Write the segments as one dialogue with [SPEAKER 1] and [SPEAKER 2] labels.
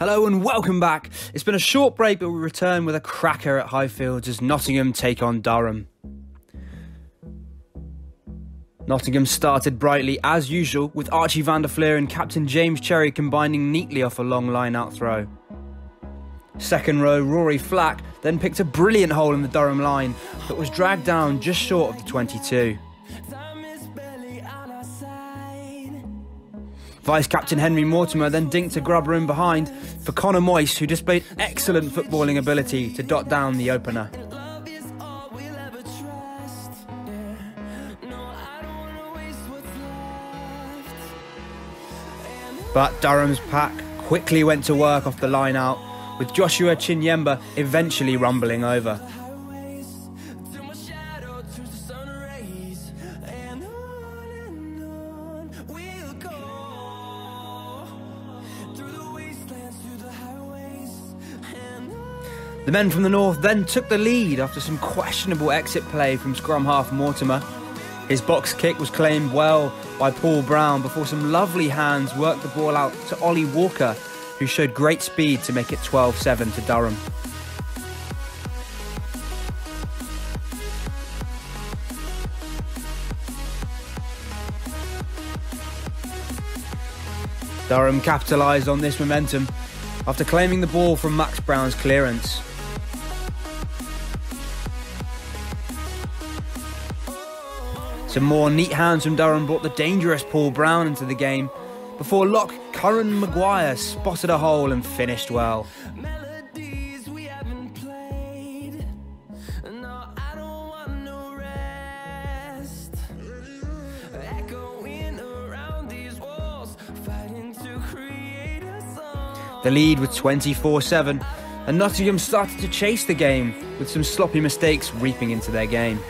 [SPEAKER 1] Hello and welcome back. It's been a short break, but we return with a cracker at Highfields as Nottingham take on Durham. Nottingham started brightly as usual, with Archie van der Flier and captain James Cherry combining neatly off a long line out throw. Second row, Rory Flack then picked a brilliant hole in the Durham line, but was dragged down just short of the 22. Vice captain Henry Mortimer then dinked a grubber in behind for Connor Moyse, who displayed excellent footballing ability to dot down the opener. But Durham's pack quickly went to work off the line out, with Joshua Chinyemba eventually rumbling over. The men from the north then took the lead after some questionable exit play from scrum half Mortimer. His box kick was claimed well by Paul Brown before some lovely hands worked the ball out to Ollie Walker, who showed great speed to make it 12 7 to Durham. Durham capitalised on this momentum after claiming the ball from Max Brown's clearance. Some more neat hands from Durham brought the dangerous Paul Brown into the game before lock Curran Maguire spotted a hole and finished well. The lead was 24 7, and Nottingham started to chase the game with some sloppy mistakes reaping into their game.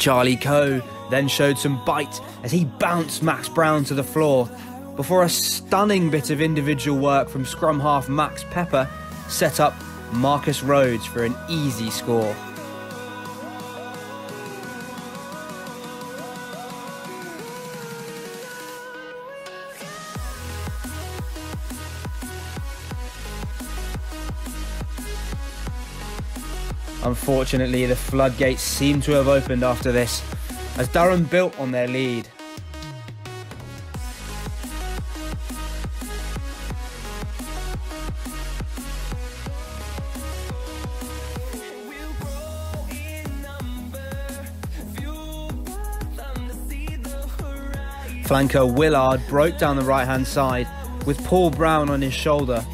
[SPEAKER 1] Charlie Coe then showed some bite as he bounced Max Brown to the floor before a stunning bit of individual work from scrum half Max Pepper set up Marcus Rhodes for an easy score. Unfortunately, the floodgates seem to have opened after this, as Durham built on their lead. Flanker Willard broke down the right hand side with Paul Brown on his shoulder.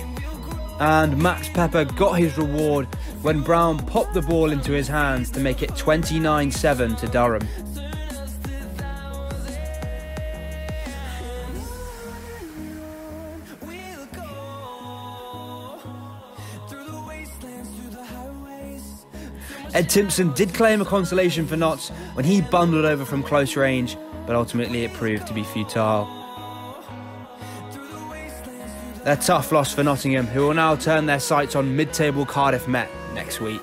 [SPEAKER 1] And Max Pepper got his reward when Brown popped the ball into his hands to make it 29 7 to Durham. Ed Timpson did claim a consolation for Notts when he bundled over from close range, but ultimately it proved to be futile. A tough loss for Nottingham, who will now turn their sights on mid table Cardiff Met next week.